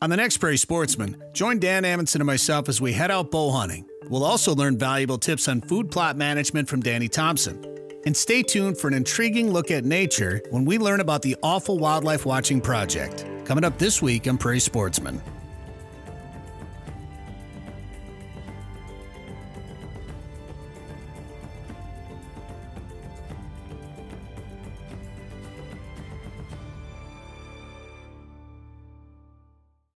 On the next Prairie Sportsman, join Dan Amundson and myself as we head out bow hunting. We'll also learn valuable tips on food plot management from Danny Thompson. And stay tuned for an intriguing look at nature when we learn about the Offal Wildlife Watching Project. Coming up this week on Prairie Sportsman.